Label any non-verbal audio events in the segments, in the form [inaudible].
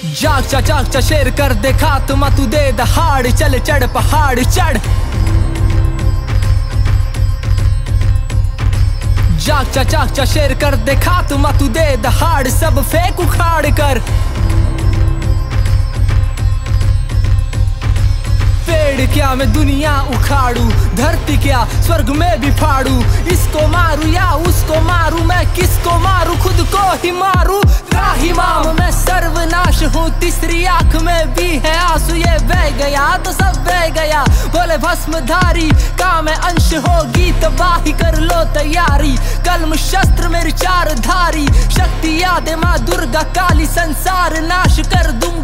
जाग चा जाग चा शेर कर दे खात्मा, तू दे दहाड़ चल, चढ़ पहाड़, चढ़। जाग चा जाग चा शेर कर दे खात्मा, तू दे दहाड़ सब फेंक, उखाड़ कर। पेड़ क्या मैं दुनिया उखाड़ू? धरती क्या स्वर्ग में भी फाड़ू? इसको मारू या उसको मारू? मैं किसको मारू? खुद को ही मारू। त्राहिमाम मैं सर्वनाश हूँ। तीसरी आँख में भी है आँसू। ये बह गया तो सब बह गया। बोले भस्मधारी का मैं अंश होगी तबाही कर लो तैयारी। कलम, शस्त्र, मेरी चार धारी शक्ति याद माँ दुर्गा, काली संसार। नाश कर दूँगा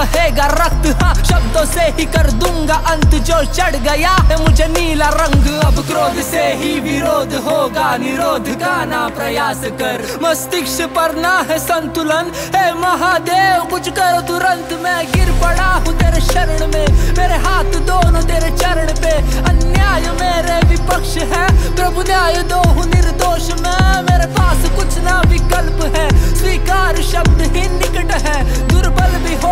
बहेगा रक्त। हाँ शब्दों से ही कर दूँगा अंत जो चढ़ गया है मुझे नीला रंग। अब क्रोध से ही विरोध होगा, निरोध का ना प्रयास कर। मस्तिष्क पर ना है संतुलन। है महादेव, कुछ कर तुरंत, मैं गिर पड़ा हूँ तेरे शरण में। मेरे हाथ दोनों तेरे चरण पे। अन्याय मेरे विपक्ष है, प्रभु न्याय दो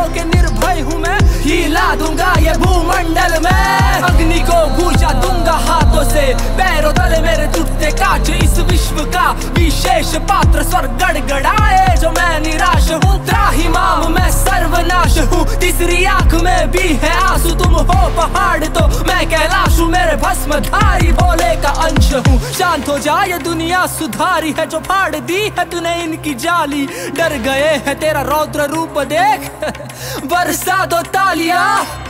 के निर्भय हूँ मैं। हिला दूँगा ये भूमंडल में। अग्नि को बूझा दूँगा हाथों से। पैरों तले मेरे टूटते काट। इस विश्व का विशेष पात्र स्वर गड़गड़ाए। जो मैं निराश हूँ, त्राही माम, मैं सर्वनाश हूँ। तीसरी आँख भी है आँसू, तुम हो पहाड़ तो मैं कैलाश हूँ मेरे भस्म धारी भोले का अंश हूँ। शांत हो जाए दुनिया, सुधारी है जो फाड़ दी है तूने इनकी जाली। डर गए है तेरा रौद्र रूप, देख [laughs] बरसा दो तालियाँ।